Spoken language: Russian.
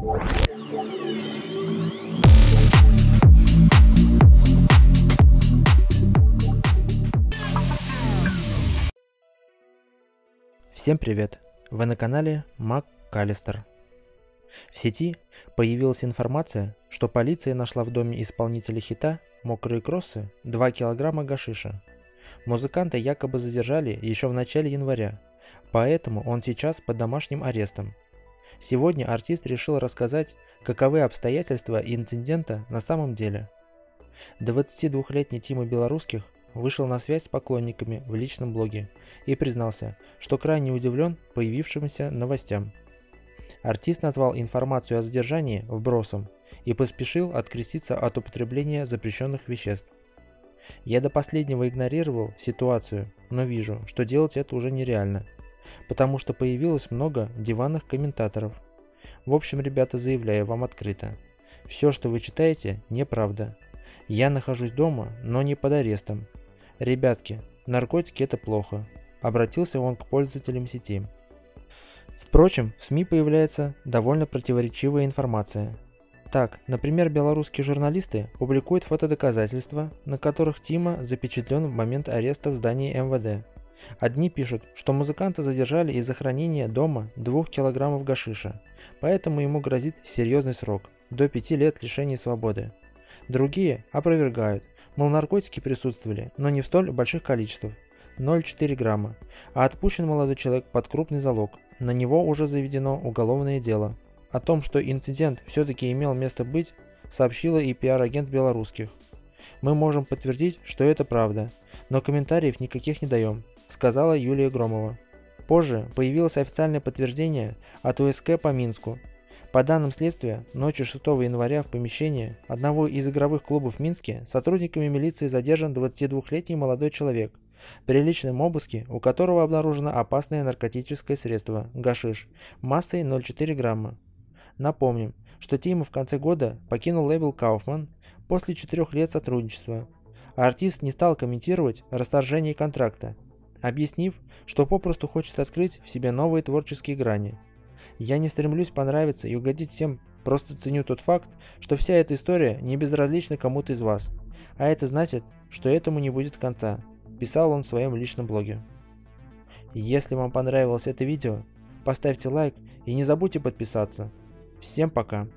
Всем привет! Вы на канале Мак Калистер. В сети появилась информация, что полиция нашла в доме исполнителя хита «Мокрые кроссы» 2 килограмма гашиша. Музыканта якобы задержали еще в начале января, поэтому он сейчас под домашним арестом. Сегодня артист решил рассказать, каковы обстоятельства инцидента на самом деле. 22-летний Тима Белорусских вышел на связь с поклонниками в личном блоге и признался, что крайне удивлен появившимся новостям. Артист назвал информацию о задержании вбросом и поспешил откреститься от употребления запрещенных веществ. Я до последнего игнорировал ситуацию, но вижу, что делать это уже нереально, потому что появилось много диванных комментаторов. В общем, ребята, заявляю вам открыто. Все, что вы читаете, неправда. Я нахожусь дома, но не под арестом, Ребятки, наркотики это плохо. Обратился он к пользователям сети. Впрочем, в СМИ появляется довольно противоречивая информация. Так, например, белорусские журналисты публикуют фотодоказательства, на которых Тима запечатлен в момент ареста в здании МВД. Одни пишут, что музыканта задержали из-за хранения дома 2 килограммов гашиша, поэтому ему грозит серьезный срок – до 5 лет лишения свободы. Другие опровергают, Мол, наркотики присутствовали, но не в столь больших количествах – 0,4 грамма, а отпущен молодой человек под крупный залог. На него уже заведено уголовное дело. О том, что инцидент все-таки имел место быть, сообщила и пиар-агент белорусских. Мы можем подтвердить, что это правда, но комментариев никаких не даем, сказала Юлия Громова. Позже появилось официальное подтверждение от УСК по Минску, по данным следствия, ночью 6 января в помещении одного из игровых клубов в Минске сотрудниками милиции задержан 22-летний молодой человек, при личном обыске у которого обнаружено опасное наркотическое средство – гашиш, массой 0,4 грамма. Напомним, что Тима в конце года покинул лейбл Kaufman после четырех лет сотрудничества. артист не стал комментировать расторжение контракта, объяснив, что попросту хочет открыть в себе новые творческие грани – я не стремлюсь понравиться и угодить всем, просто ценю тот факт, что вся эта история не безразлична кому-то из вас. А это значит, что этому не будет конца, писал он в своем личном блоге. Если вам понравилось это видео, поставьте лайк и не забудьте подписаться. Всем пока!